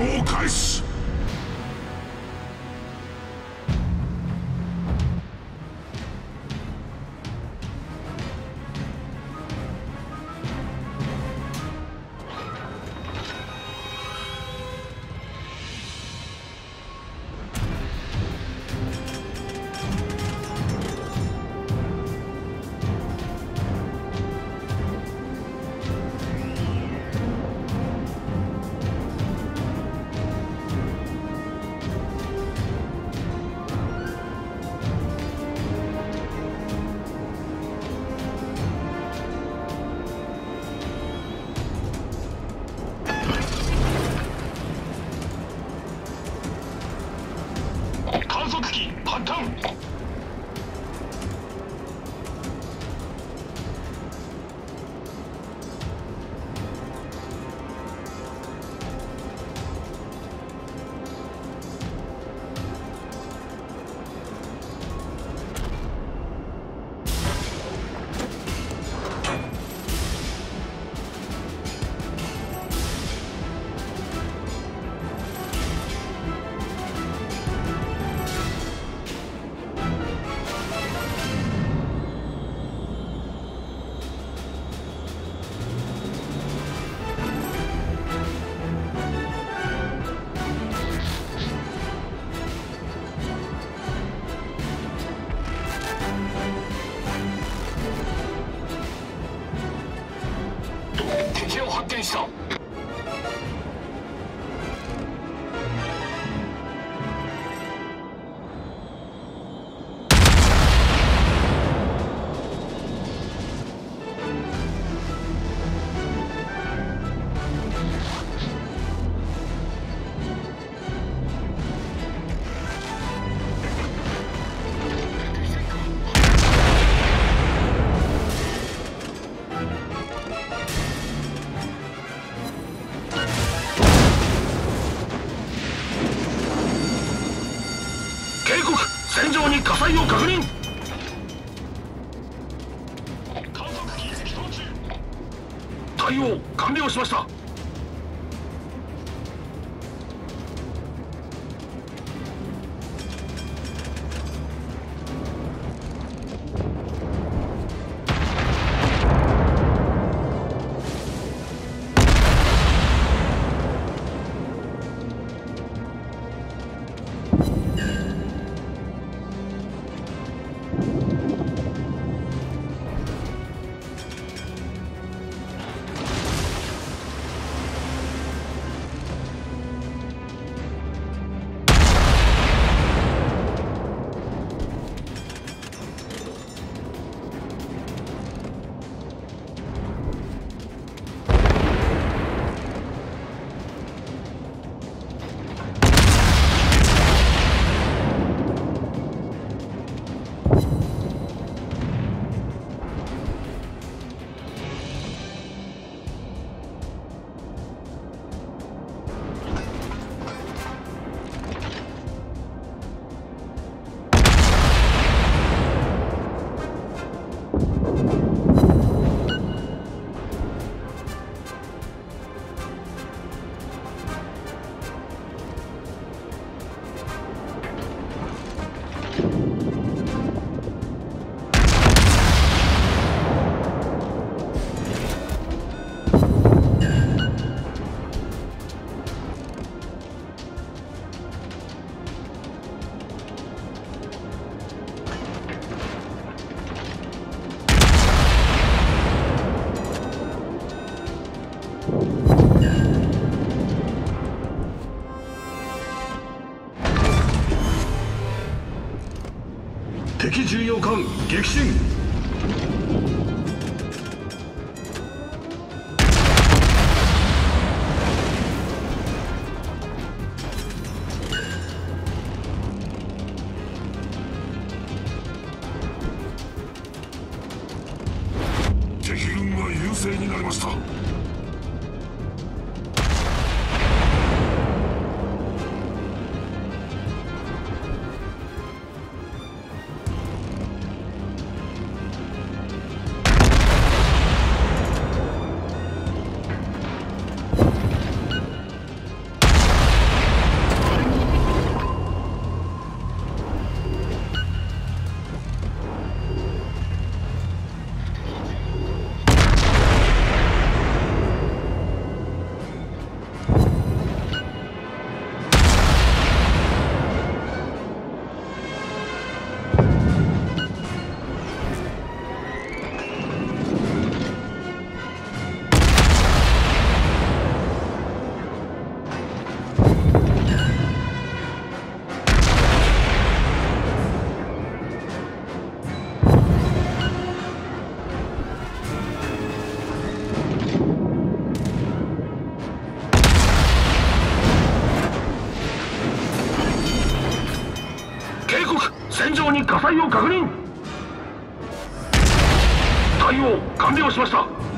投開始体を確認。対応完了しました。激震火災を確認。対応完了しました。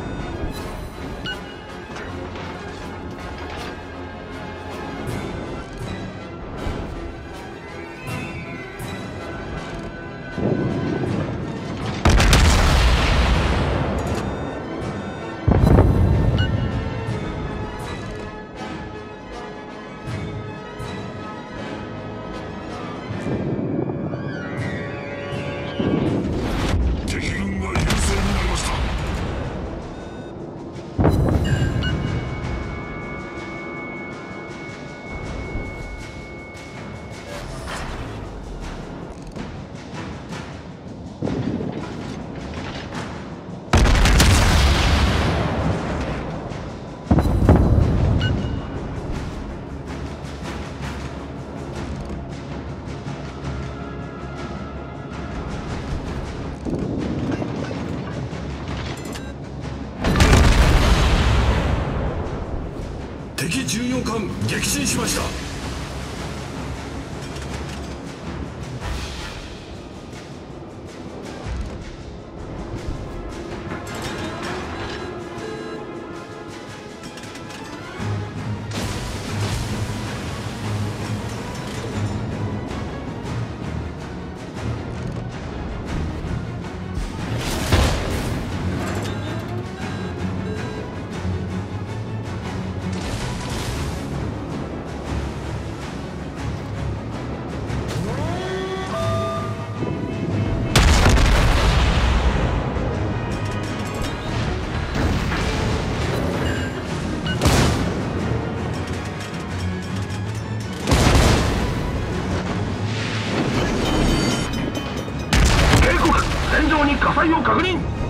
敵巡洋艦撃沈しました。態を確認。